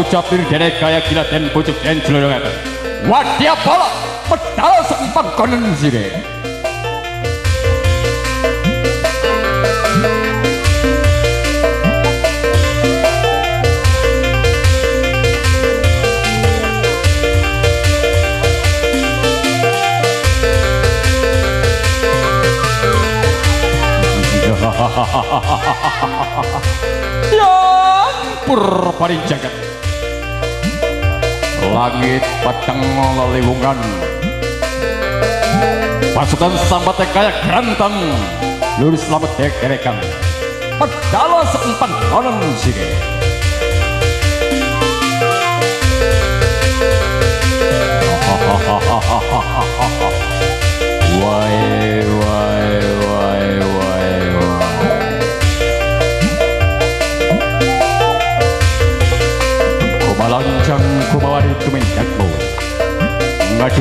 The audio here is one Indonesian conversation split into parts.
Lan pangucap dirgene kaya gila den pucuk den jelolongaken. Wadya bala pedal sempang konen sire. yang purparing jagat langit peteng leliwungan pasukan sambat kayak ganteng lurus selamat dek derekan pedala seempat konon sini. Wai,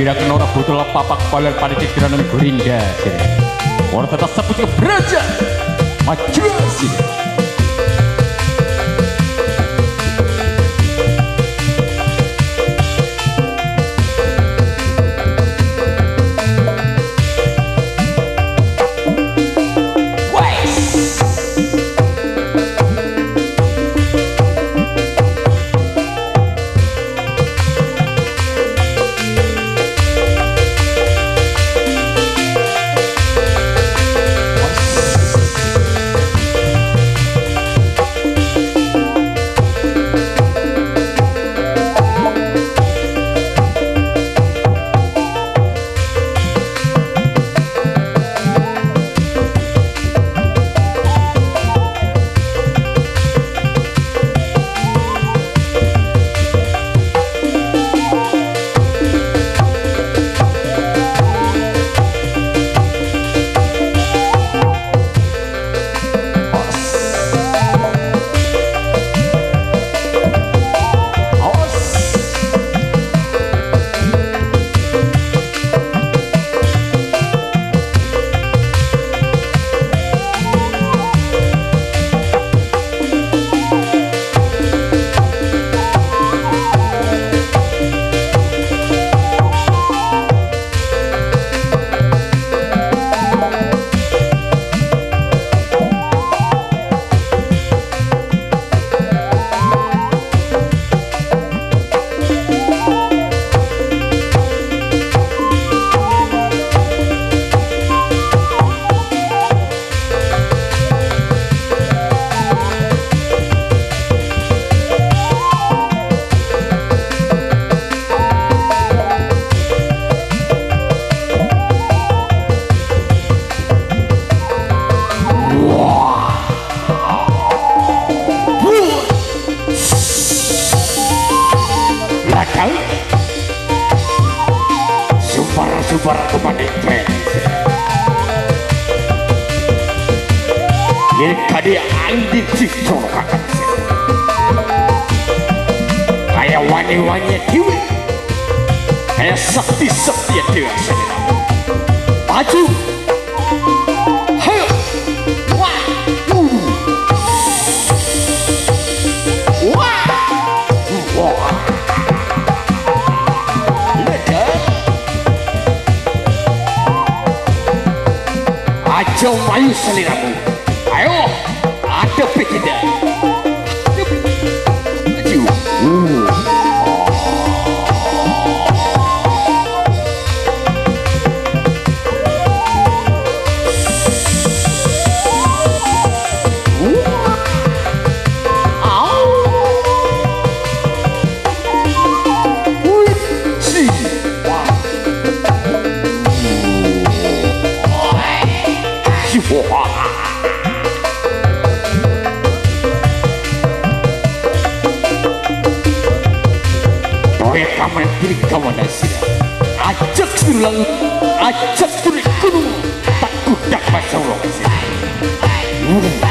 Ngadirakan orang butuh papak baler pada kekiranan gurinda Orang tetap ke beraja. Maju sini Ini kadi andi cicong kakak. Kayak wani-wani dewi Kayak sakti-sakti dewi Maju. Wah. Ledak Ajo mayu seliramu Hadapi Wah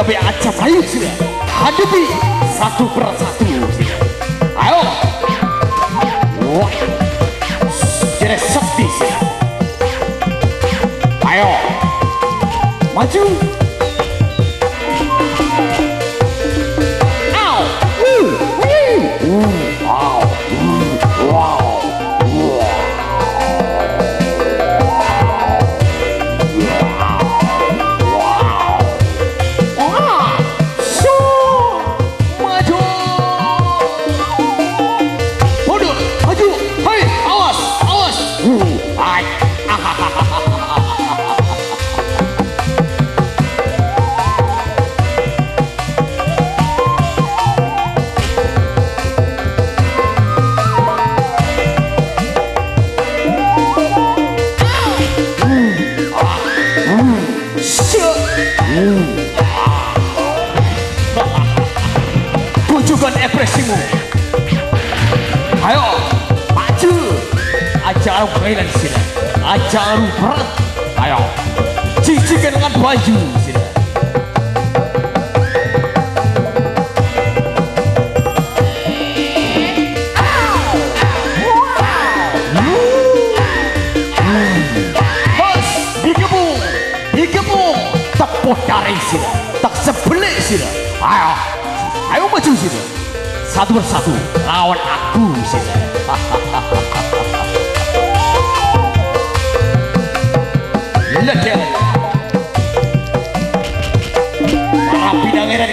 KB Acap ayo. Sudah hadapi satu persatu. Sudah ayo. Wah. Jadi sudah ayo. Maju Mainan sini. Ajar berat. Ayo, cicikan dengan baju dikepung, tepuk tarik sini, tak sebelik sini. Ayo, ayo maju sini. Satu persatu, lawan aku sini. Ledeng.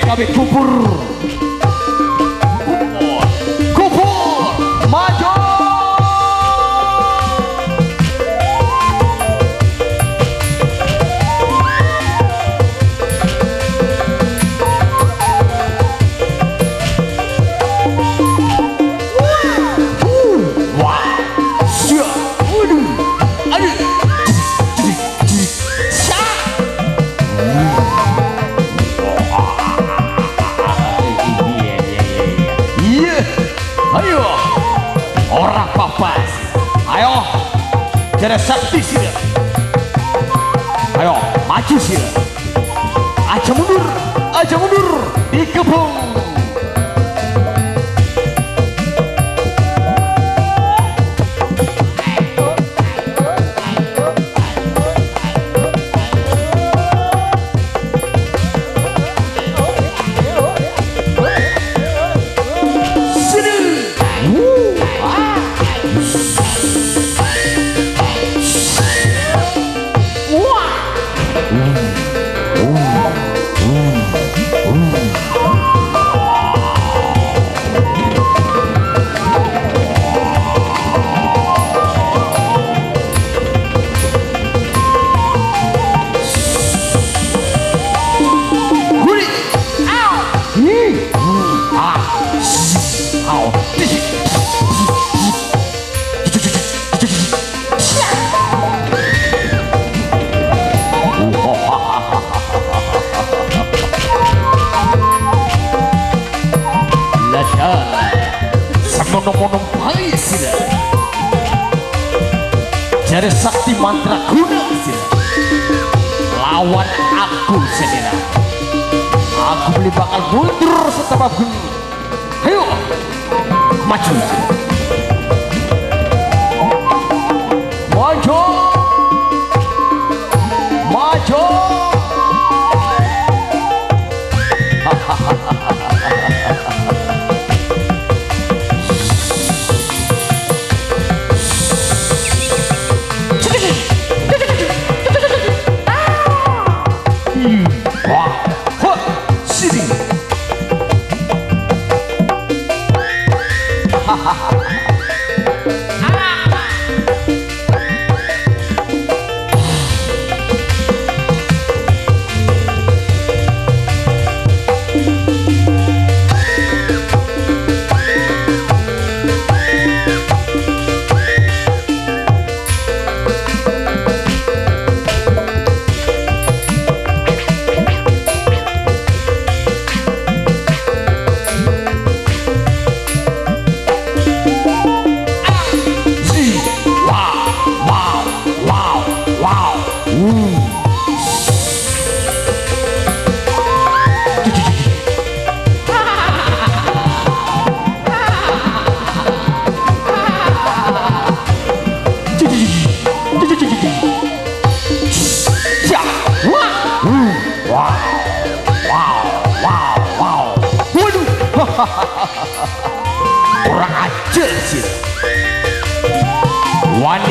Cabecupur. Mundur setelah gini. Ayo, maju. Maju. Maju.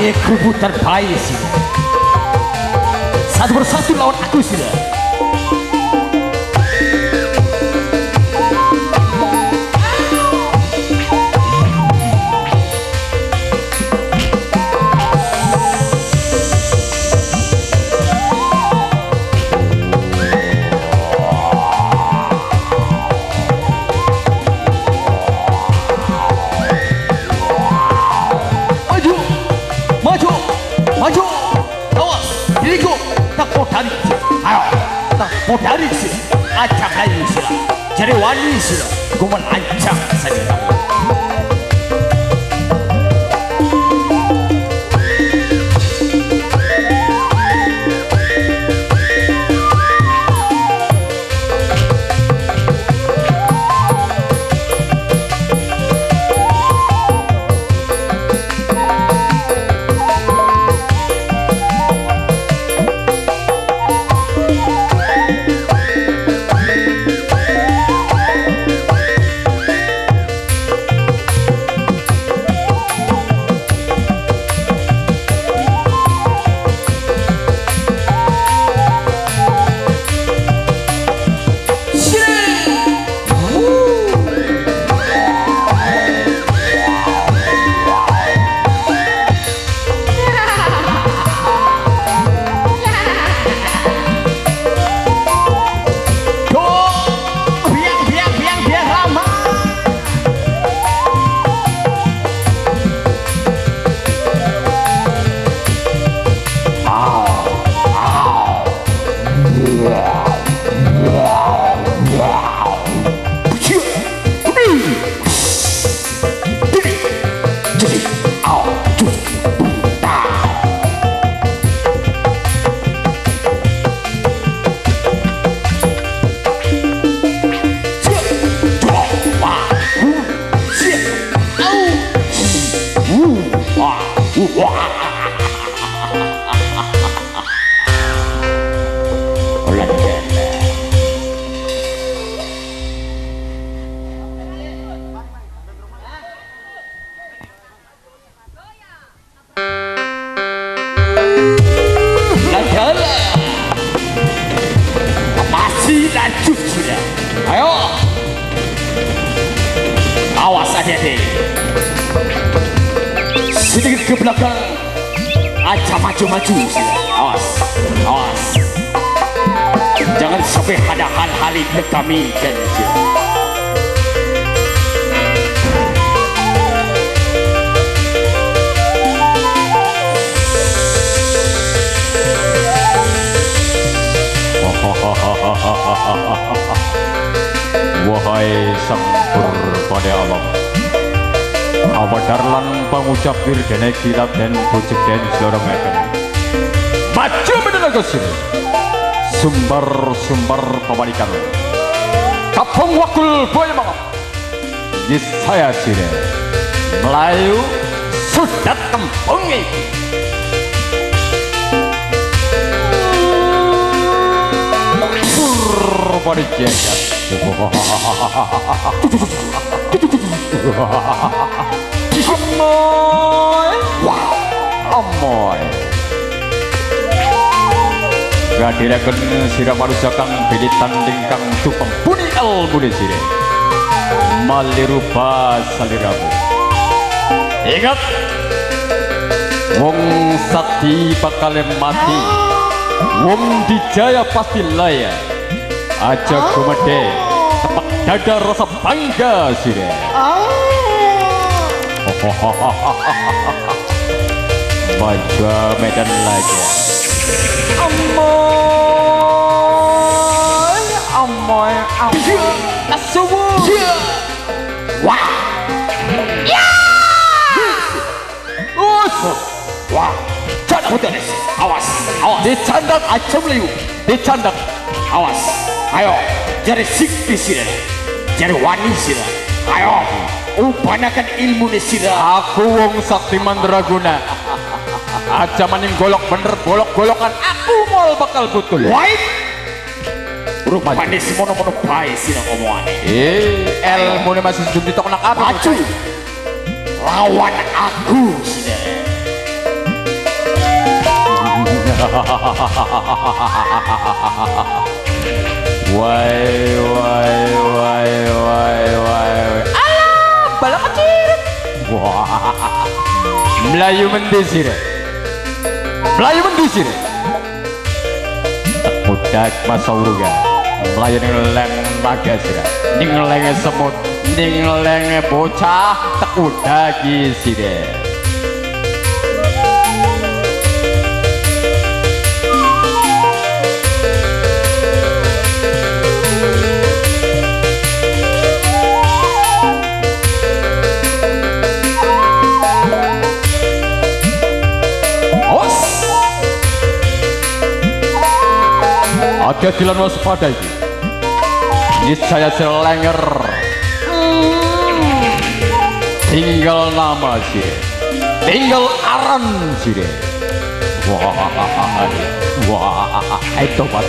Wani kubu terbaik sih. Satu persatu lawan aku sudah. 拿利息了给我拿一下。Wow. Jangan sampai ada hal-hal yang kami kan Wahai sang pada alam Awadarlan pengucap wirdene kilat dan bojek dan selorongeken Maju mendenaga sini Sumber-sumber pemanikan Kapung wakul boy mangap Ini saya sini Melayu sudah tempungi Amoy Amoy Gadiraken sira manusia kang bili tanding kang tupang puni ilmu di sini Malirupa saliramu Ingat Wong sakti bakal mati. Wong dijaya pasti laya. Aja gumede Tepak dada rasa bangga sini Maju medan lagi Amoy Amoy Amoy. Asuwu Wah! Us! Wah! Jangan putus Awas Awas. Dicandak Aja meliu Dicandak Awas Ayo. Jadi sikti sini Jadi wani sini Ayo Upanakan ilmu ni sini Aku wong sakti mandraguna. Aja maning golok bener golok-golokan Aku bakal bakal kutul wait rupanya semono-mono bae sinang omongan eh ilmu masih jumpi ditok nak apa? Acu, lawan aku. Wai, wai wai wai wai. Wai alah balak kecil. Wah. Melayu mendisir Melayu mendisir Budak masauruga. Melayu ning leng naga sire. Ning lenge semut, ning lenge bocah tekudagi sire. Ada dilan waspada iki. Niscaya selenger. Tinggal nama sih. Tinggal aran sih. Wah, wah, itu bat.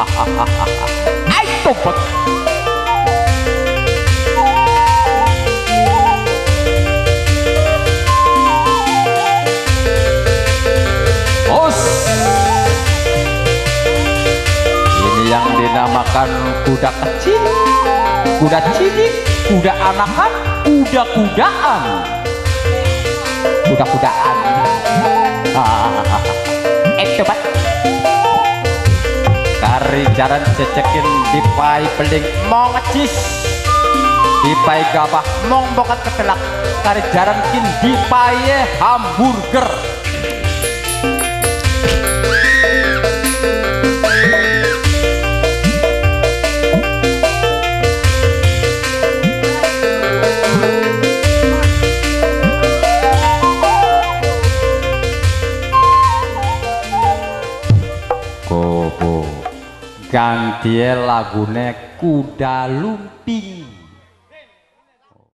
Ay, tobat. Os. Ini yang dinamakan kuda kecil, kuda cilik, kuda anakan, kuda-kudaan. Kuda-kudaan. Itu pak. Kari jaran cecekin di pai beling mau ngecis. Di pai gabah mong bokat ketelak. Kari jaran kin di pai hamburger. kang dia lagune kuda lumpur